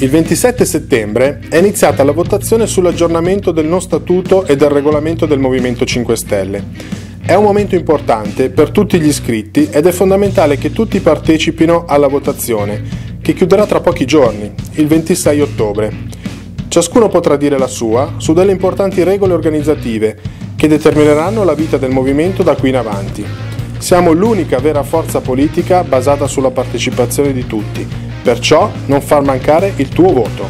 Il 27 settembre è iniziata la votazione sull'aggiornamento del non statuto e del regolamento del Movimento 5 Stelle. È un momento importante per tutti gli iscritti ed è fondamentale che tutti partecipino alla votazione, che chiuderà tra pochi giorni, il 26 ottobre. Ciascuno potrà dire la sua su delle importanti regole organizzative che determineranno la vita del movimento da qui in avanti. Siamo l'unica vera forza politica basata sulla partecipazione di tutti Perciò non far mancare il tuo voto.